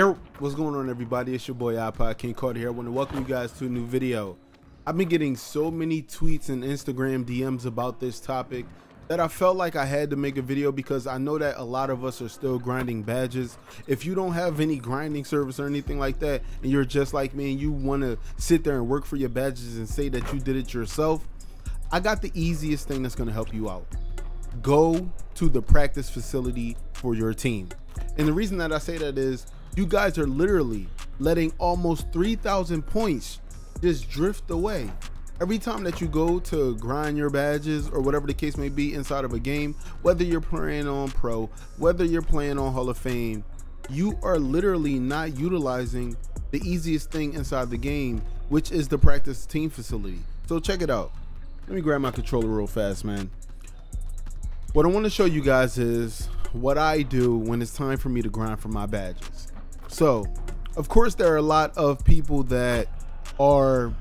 What's going on everybody? It's your boy iPod King Carter here. I want to welcome you guys to a new video. I've been getting so many tweets and Instagram DMs about this topic that I felt like I had to make a video because I know that a lot of us are still grinding badges. If you don't have any grinding service or anything like that and you're just like me and you want to sit there and work for your badges and say that you did it yourself, I got the easiest thing that's going to help you out. Go to the practice facility for your team. And the reason that I say that is you guys are literally letting almost 3,000 points just drift away. Every time that you go to grind your badges or whatever the case may be inside of a game, whether you're playing on pro, whether you're playing on Hall of Fame, you are literally not utilizing the easiest thing inside the game, which is the practice team facility. So check it out. Let me grab my controller real fast, man. What I want to show you guys is what I do when it's time for me to grind for my badges. So, of course, there are a lot of people that are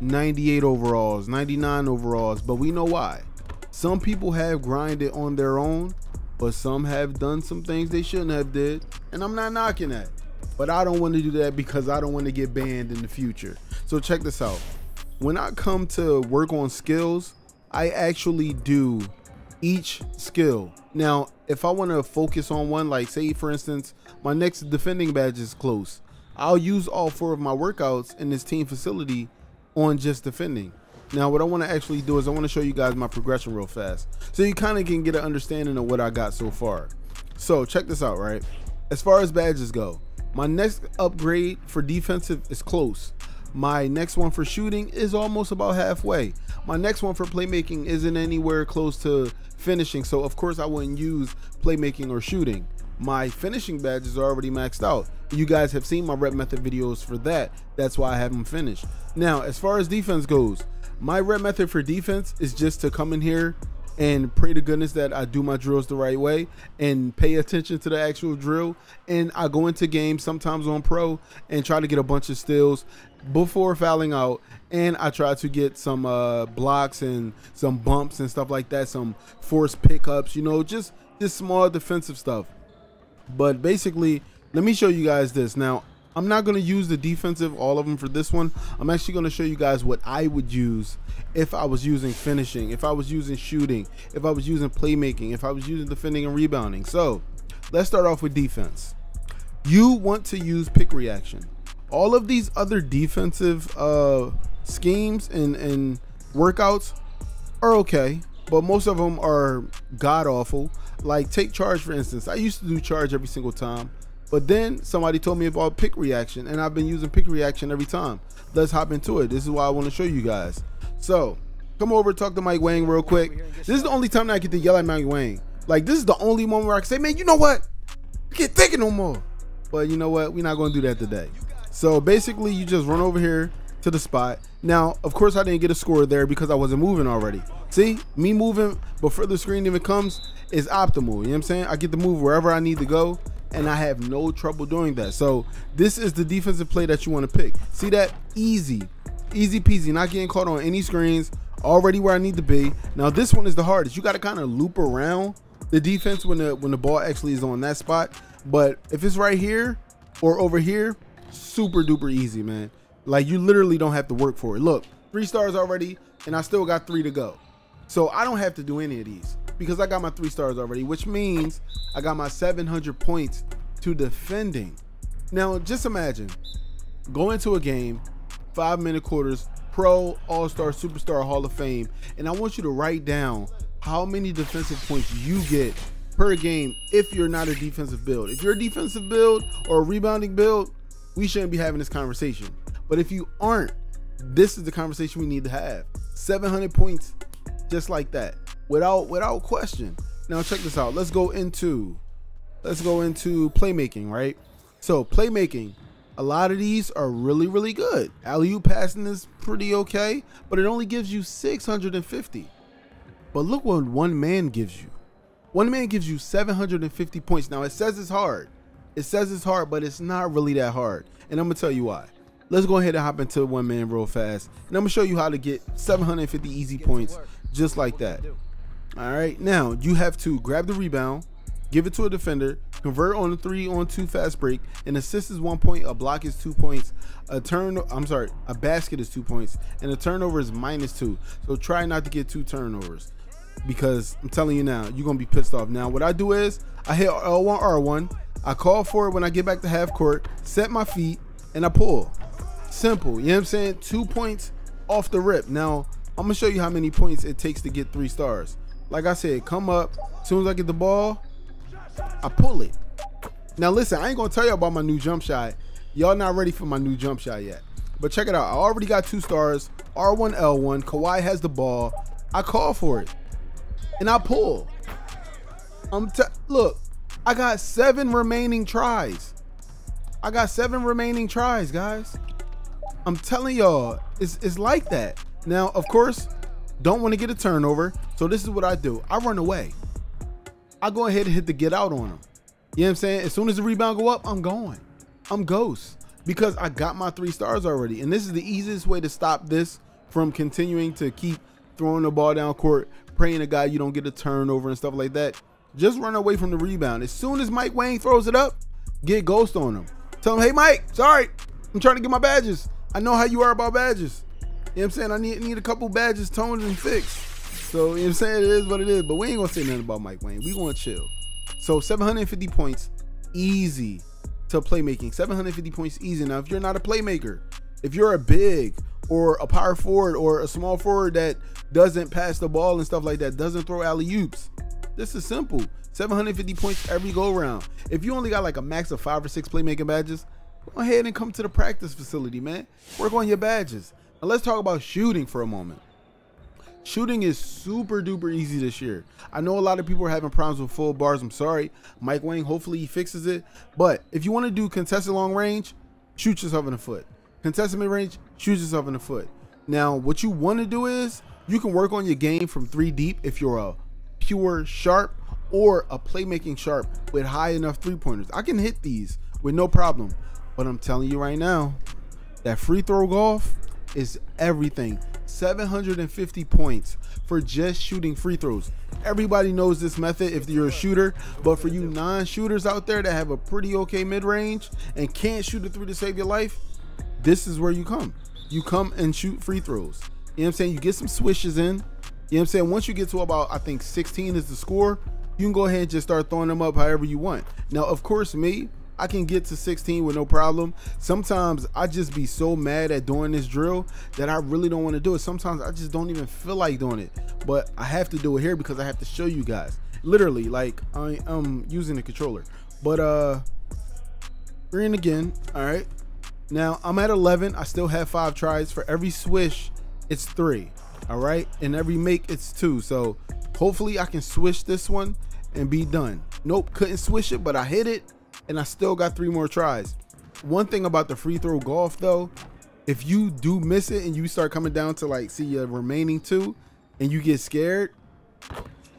98 overalls, 99 overalls, but we know why. Some people have grinded on their own, but some have done some things they shouldn't have did, and I'm not knocking that. But I don't want to do that because I don't want to get banned in the future. So check this out. When I come to work on skills, I actually do each skill. Now, if I want to focus on one, like say for instance, my next defending badge is close, I'll use all four of my workouts in this team facility on just defending. Now, what I want to actually do is I want to show you guys my progression real fast. So you kind of can get an understanding of what I got so far. So check this out, right? As far as badges go, my next upgrade for defensive is close. My next one for shooting is almost about halfway. My next one for playmaking isn't anywhere close to finishing, so of course I wouldn't use playmaking or shooting. My finishing badges are already maxed out. You guys have seen my rep method videos for that. That's why I haven't finished. Now, as far as defense goes, my rep method for defense is just to come in here and pray to goodness that I do my drills the right way and pay attention to the actual drill. And I go into games sometimes on pro and try to get a bunch of steals before fouling out. And I try to get some uh, blocks and some bumps and stuff like that, some forced pickups, you know, just just small defensive stuff. But basically, let me show you guys this. Now, I'm not going to use the defensive, all of them for this one. I'm actually going to show you guys what I would use if I was using finishing, if I was using shooting, if I was using playmaking, if I was using defending and rebounding. So let's start off with defense. You want to use pick reaction. All of these other defensive uh, schemes and, and workouts are okay, but most of them are god awful. Like take charge for instance. I used to do charge every single time. But then somebody told me about pick reaction, and I've been using pick reaction every time. Let's hop into it. This is why I want to show you guys. So, come over, talk to Mike Wang real quick. This is the only time that I get to yell at Mike Wang. Like, this is the only moment where I can say, man, you know what? I can't take it no more. But you know what? We're not going to do that today. So, basically, you just run over here to the spot. Now, of course, I didn't get a score there because I wasn't moving already. See, me moving before the screen even comes is optimal. You know what I'm saying? I get to move wherever I need to go and I have no trouble doing that. So this is the defensive play that you want to pick. See that? Easy. Easy peasy. Not getting caught on any screens. Already where I need to be. Now this one is the hardest. You got to kind of loop around the defense when the when the ball actually is on that spot. But if it's right here or over here, super duper easy, man. Like you literally don't have to work for it. Look, three stars already, and I still got three to go. So I don't have to do any of these because I got my three stars already, which means I got my 700 points to defending. Now, just imagine going to a game, five minute quarters, pro, all star, superstar, Hall of Fame, and I want you to write down how many defensive points you get per game if you're not a defensive build. If you're a defensive build or a rebounding build, we shouldn't be having this conversation. But if you aren't, this is the conversation we need to have. 700 points just like that without without question. Now check this out. Let's go into let's go into playmaking, right? So playmaking, a lot of these are really really good. Alley passing is pretty okay, but it only gives you 650. But look what one man gives you. One man gives you 750 points. Now it says it's hard. It says it's hard, but it's not really that hard. And I'm gonna tell you why. Let's go ahead and hop into one man real fast. And I'm gonna show you how to get 750 easy points just like that. All right, now you have to grab the rebound, give it to a defender, convert on a three on two fast break. An assist is one point, a block is two points, a turn I'm sorry, a basket is two points, and a turnover is minus two. So try not to get two turnovers. Because I'm telling you now, you're gonna be pissed off. Now, what I do is I hit L1 R1, I call for it when I get back to half court, set my feet, and I pull. Simple. You know what I'm saying? Two points off the rip. Now, I'm gonna show you how many points it takes to get three stars. Like I said, come up. As soon as I get the ball, I pull it. Now listen, I ain't gonna tell you about my new jump shot. Y'all not ready for my new jump shot yet. But check it out. I already got two stars. R1, L1. Kawhi has the ball. I call for it. And I pull. I'm t- look, I got seven remaining tries. I got seven remaining tries, guys. I'm telling y'all, it's, it's like that. Now, of course, don't want to get a turnover. So this is what I do. I run away. I go ahead and hit the get out on him. You know what I'm saying? As soon as the rebound go up, I'm going. I'm ghost because I got my three stars already. And this is the easiest way to stop this from continuing to keep throwing the ball down court, praying to God you don't get a turnover and stuff like that. Just run away from the rebound. As soon as Mike Wang throws it up, get ghost on him. Tell him, hey Mike, sorry, I'm trying to get my badges. I know how you are about badges. You know what I'm saying? I need need a couple badges toned and fixed. So you know what I'm saying? It is what it is. But we ain't gonna say nothing about Mike Wang. We gonna chill. So 750 points, easy to playmaking. 750 points easy. Now, if you're not a playmaker, if you're a big or a power forward or a small forward that doesn't pass the ball and stuff like that, doesn't throw alley oops, this is simple. 750 points every go round. If you only got like a max of five or six playmaking badges, go ahead and come to the practice facility, man. Work on your badges. Now let's talk about shooting for a moment. Shooting is super duper easy this year. I know a lot of people are having problems with full bars. I'm sorry. Mike Wang, hopefully he fixes it. But if you want to do contested long range, shoot yourself in the foot. Contested mid range, shoot yourself in the foot. Now, what you want to do is you can work on your game from three deep if you're a pure sharp or a playmaking sharp with high enough three pointers. I can hit these with no problem. But I'm telling you right now, that free throw golf is everything. 750 points for just shooting free throws. Everybody knows this method if you're a shooter, but for you non-shooters out there that have a pretty okay mid-range and can't shoot a three to save your life, this is where you come. You come and shoot free throws. You know what I'm saying? You get some swishes in. You know what I'm saying? Once you get to about, I think 16 is the score, you can go ahead and just start throwing them up however you want. Now, of course, me, I can get to 16 with no problem. Sometimes I just be so mad at doing this drill that I really don't want to do it. Sometimes I just don't even feel like doing it, but I have to do it here because I have to show you guys. Literally, like I am using the controller. But uh, we're in again. All right. Now I'm at 11. I still have five tries. For every swish, it's three. All right, and every make it's two. So hopefully I can swish this one and be done. Nope, couldn't swish it, but I hit it and I still got three more tries. One thing about the free throw golf though, if you do miss it and you start coming down to like see your remaining two and you get scared,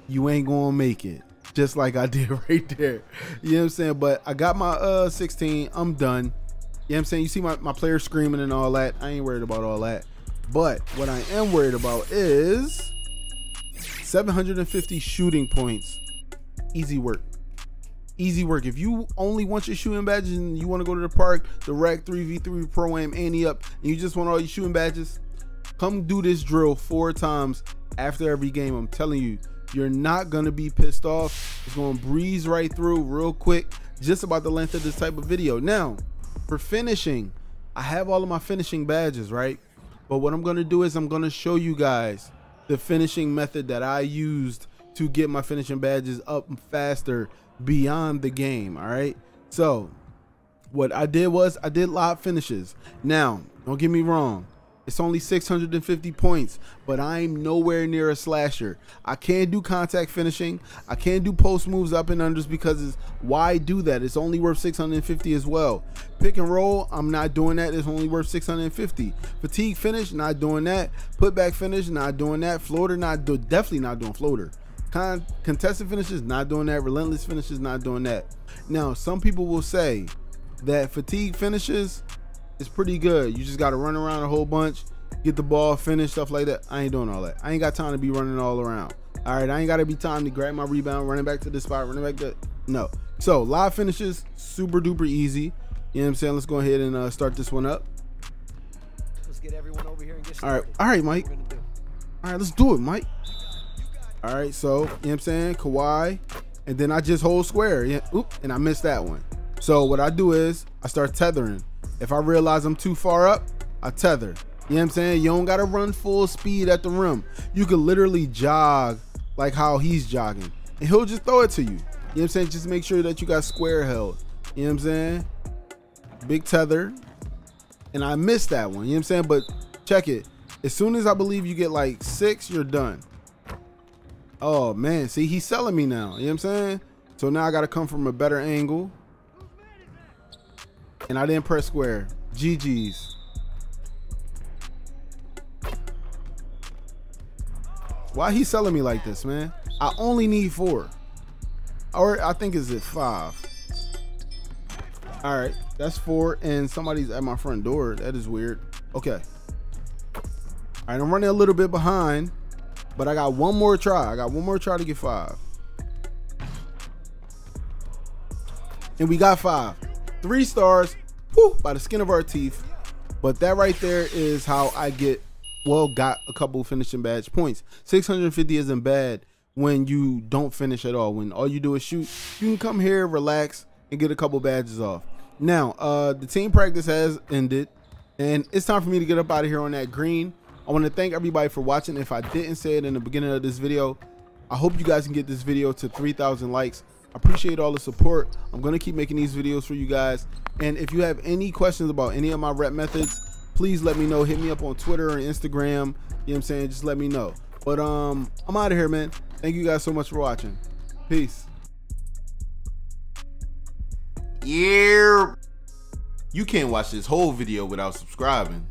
you ain't gonna make it. Just like I did right there. You know what I'm saying? But I got my uh 16. I'm done. You know what I'm saying? You see my, my player screaming and all that. I ain't worried about all that. But what I am worried about is 750 shooting points. Easy work easy work. If you only want your shooting badges and you want to go to the park, the Rec 3v3 pro am Ante Up, and you just want all your shooting badges, come do this drill four times after every game. I'm telling you, you're not gonna be pissed off. It's gonna breeze right through real quick, just about the length of this type of video. Now, for finishing, I have all of my finishing badges, right? But what I'm gonna do is I'm gonna show you guys the finishing method that I used to get my finishing badges up faster beyond the game. All right. So what I did was I did lob finishes. Now, don't get me wrong. It's only 650 points, but I'm nowhere near a slasher. I can't do contact finishing. I can't do post moves up and unders because it's why do that? It's only worth 650 as well. Pick and roll, I'm not doing that. It's only worth 650. Fatigue finish, not doing that. Put back finish, not doing that. Floater, not do definitely not doing floater. Con- contested finishes, not doing that. Relentless finishes, not doing that. Now, some people will say that fatigue finishes is pretty good. You just got to run around a whole bunch, get the ball, finish, stuff like that. I ain't doing all that. I ain't got time to be running all around. All right, I ain't got to be time to grab my rebound, running back to the spot, running back to. No. So live finishes, super duper easy. You know what I'm saying? Let's go ahead and uh, start this one up. Let's get everyone over here and get All right, started. all right, Mike. What we're gonna do. All right, let's do it, Mike. All right, so you know what I'm saying? Kawhi, and then I just hold square. Yeah, oop, and I missed that one. So what I do is I start tethering. If I realize I'm too far up, I tether. You know what I'm saying? You don't gotta run full speed at the rim. You can literally jog like how he's jogging. And he'll just throw it to you. You know what I'm saying? Just make sure that you got square held. You know what I'm saying? Big tether. And I missed that one. You know what I'm saying? But check it. As soon as I believe you get like six, you're done. Oh man, see he's selling me now. You know what I'm saying? So now I gotta come from a better angle. And I didn't press square. GG's. Why he selling me like this, man? I only need four. Or I think is it five. All right, that's four, and somebody's at my front door. That is weird. Okay. All right, I'm running a little bit behind, but I got one more try. I got one more try to get five. And we got five. Three stars, whew, by the skin of our teeth. But that right there is how I get, well, got a couple finishing badge points. 650 isn't bad when you don't finish at all. When all you do is shoot, you can come here, relax, and get a couple badges off. Now, uh, the team practice has ended, and it's time for me to get up out of here on that green. I want to thank everybody for watching. If I didn't say it in the beginning of this video, I hope you guys can get this video to 3,000 likes. I appreciate all the support. I'm going to keep making these videos for you guys. And if you have any questions about any of my rep methods, please let me know. Hit me up on Twitter or Instagram. You know what I'm saying? Just let me know. But um, I'm out of here, man. Thank you guys so much for watching. Peace. Yeah. You can't watch this whole video without subscribing.